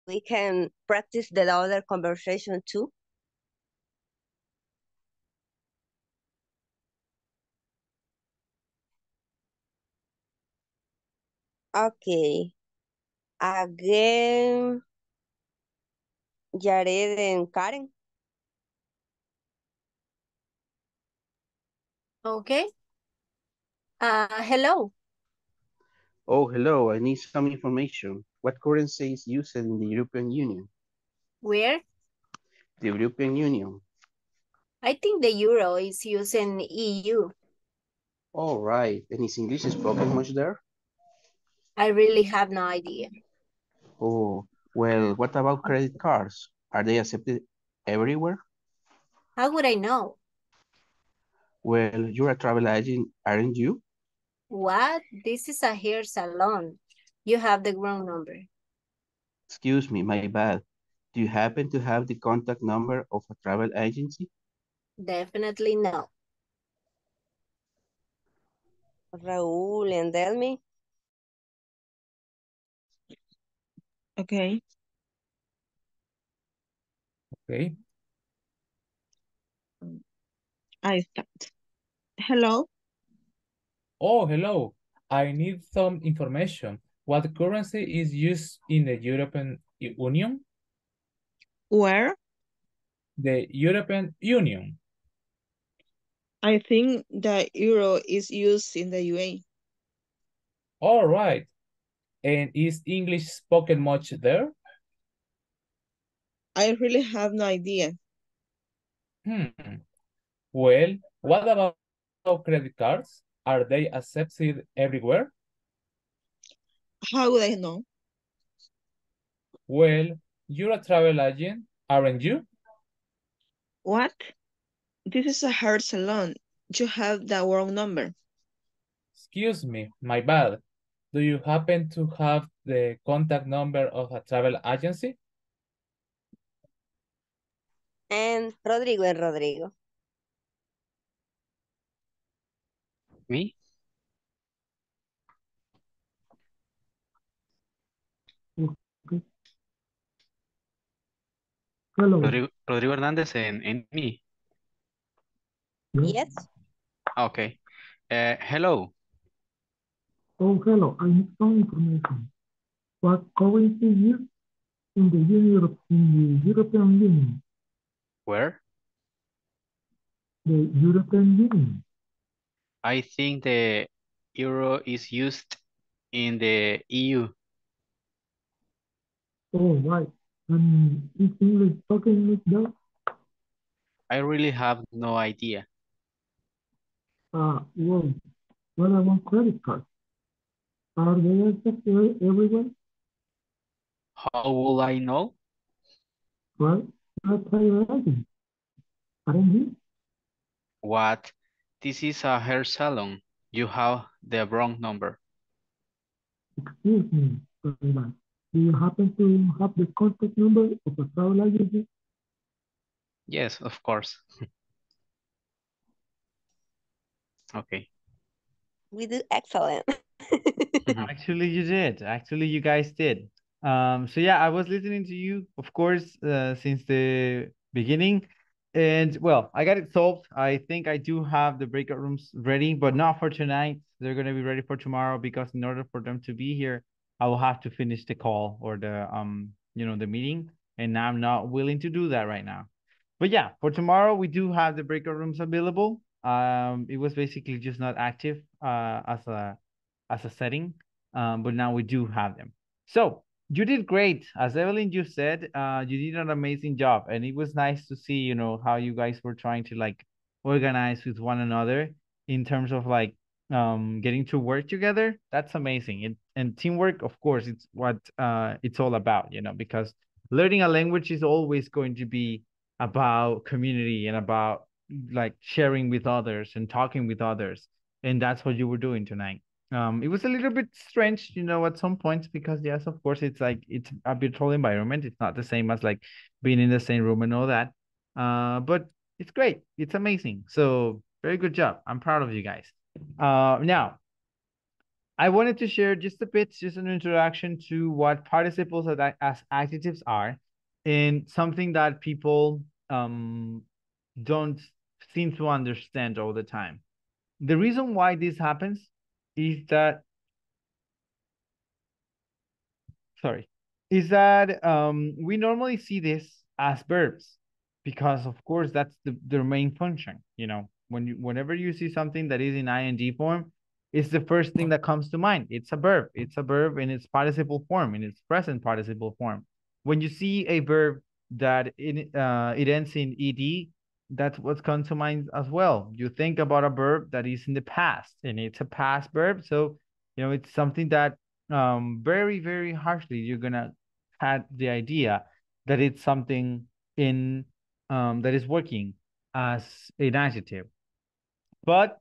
We can practice the other conversation too. Okay. Again, Jared and Karen. Okay. Uh, hello. Oh, hello, I need some information. What currency is used in the European Union? Where? The European Union. I think the euro is used in EU. All right, and is English spoken much there? I really have no idea. Oh, well, what about credit cards? Are they accepted everywhere? How would I know? Well, you're a travel agent, aren't you? What? This is a hair salon. You have the wrong number. Excuse me, my bad. Do you happen to have the contact number of a travel agency? Definitely no. Raúl and Delmi. Okay. Okay. I start. Hello. Oh, hello. I need some information. What currency is used in the European Union? Where? The European Union. I think the euro is used in the UA. All right. And is English spoken much there? I really have no idea. Hmm. Well, what about credit cards? Are they accepted everywhere? How would I know? Well, you're a travel agent, aren't you? What? This is a hair salon. You have the wrong number. Excuse me, my bad. Do you happen to have the contact number of a travel agency? And Rodrigo and Rodrigo. Me? Okay. Hello. Rodrigo, Rodrigo Hernández en, en me. Yes. Okay. Uh, hello. Oh, hello. I need some information. What currency is used in the Europe in the European Union? Where? The European Union. I think the euro is used in the EU. Oh, right. And is English spoken with that? I really have no idea. Uh, well, what about credit cards? Are they accepted everywhere? How will I know? Well, you're a travel agent. Aren't you? What? This is a hair salon. You have the wrong number. Excuse me, Ivan. Do you happen to have the contact number of a travel agency? Yes, of course. okay. We do excellent. Actually, you did. Actually, you guys did. Um, so yeah, I was listening to you, of course, uh, since the beginning. And well, I got it solved. I think I do have the breakout rooms ready, but not for tonight. They're going to be ready for tomorrow because in order for them to be here, I will have to finish the call or the um, you know, the meeting. And I'm not willing to do that right now. But yeah, for tomorrow we do have the breakout rooms available. Um, it was basically just not active uh as a as a setting, um, but now we do have them. So you did great. As Evelyn you said, uh, you did an amazing job, and it was nice to see, you know, how you guys were trying to like organize with one another in terms of like um getting to work together. That's amazing. It, and teamwork, of course, it's what uh it's all about, you know, because learning a language is always going to be about community and about like sharing with others and talking with others. And that's what you were doing tonight. Um, it was a little bit strange, you know, at some points because yes, of course, it's like it's a virtual environment. It's not the same as like being in the same room and all that. Uh, but it's great. It's amazing. So very good job. I'm proud of you guys. Uh, now I wanted to share just a bit, just an introduction to what participles as adjectives are, and something that people um don't seem to understand all the time. The reason why this happens is that sorry, is that um we normally see this as verbs because of course that's the, their main function, you know. When you whenever you see something that is in ing form, it's the first thing that comes to mind. It's a verb. It's a verb in its participle form, in its present participle form. When you see a verb that it, uh, it ends in ed, that's what comes to mind as well. You think about a verb that is in the past and it's a past verb. So, you know, it's something that um, very, very harshly you're going to have the idea that it's something in um, that is working as an adjective. But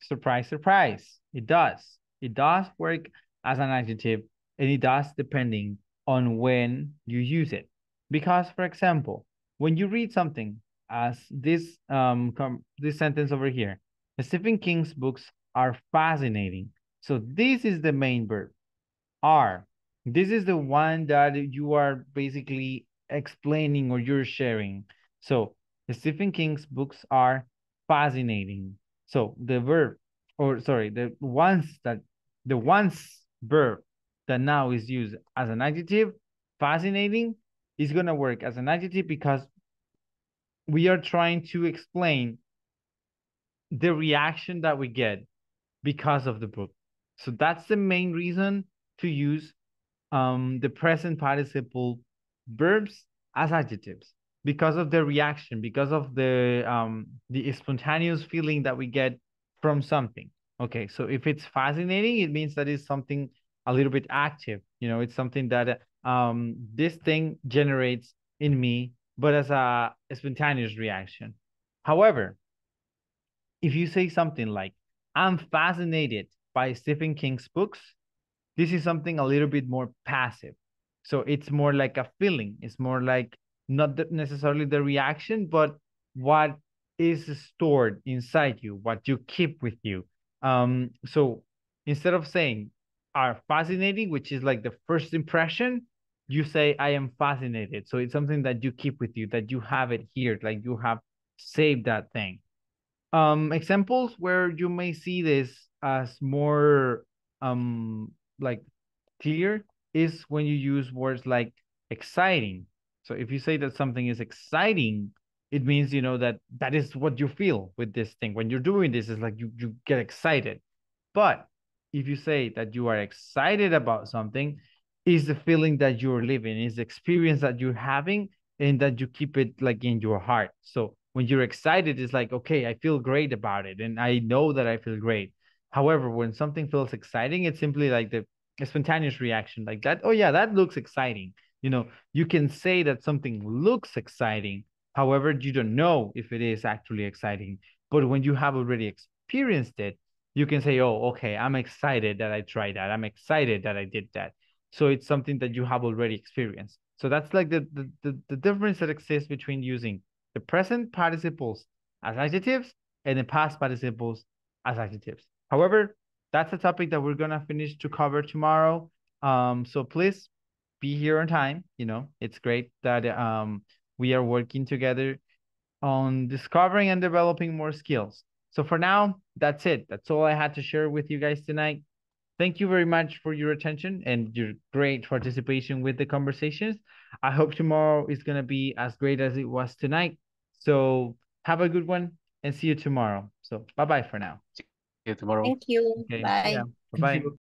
surprise, surprise, it does. It does work as an adjective and it does depending on when you use it. Because, for example, when you read something as this um this sentence over here, Stephen King's books are fascinating. So this is the main verb, are. This is the one that you are basically explaining or you're sharing. So Stephen King's books are fascinating. So the verb, or sorry, the ones that the once verb that now is used as an adjective, fascinating, is gonna work as an adjective because we are trying to explain the reaction that we get because of the book. So that's the main reason to use um, the present participle verbs as adjectives because of the reaction, because of the um, the spontaneous feeling that we get from something. Okay, so if it's fascinating, it means that it's something a little bit active. You know, it's something that um, this thing generates in me but as a spontaneous reaction. However, if you say something like, I'm fascinated by Stephen King's books, this is something a little bit more passive. So it's more like a feeling. It's more like not necessarily the reaction, but what is stored inside you, what you keep with you. Um, so instead of saying are fascinating, which is like the first impression, you say i am fascinated. So it's something that you keep with you that you have it here like you have saved that thing. Um examples where you may see this as more um like clear is when you use words like exciting. So if you say that something is exciting it means you know that that is what you feel with this thing. When you're doing this is like you you get excited. But if you say that you are excited about something is the feeling that you're living, is the experience that you're having, and that you keep it like in your heart. So when you're excited, it's like, okay, I feel great about it, and I know that I feel great. However, when something feels exciting, it's simply like the spontaneous reaction, like that. Oh yeah, that looks exciting. You know, you can say that something looks exciting. However, you don't know if it is actually exciting. But when you have already experienced it, you can say, oh, okay, I'm excited that I tried that. I'm excited that I did that. So it's something that you have already experienced. So that's like the, the, the, the difference that exists between using the present participles as adjectives and the past participles as adjectives. However, that's a topic that we're gonna finish to cover tomorrow. Um, so please be here on time. You know, it's great that um we are working together on discovering and developing more skills. So for now, that's it. That's all I had to share with you guys tonight. Thank you very much for your attention and your great participation with the conversations. I hope tomorrow is going to be as great as it was tonight. So have a good one and see you tomorrow. So bye-bye for now. See you tomorrow. Thank you. Okay. Bye. Yeah. Bye-bye. you.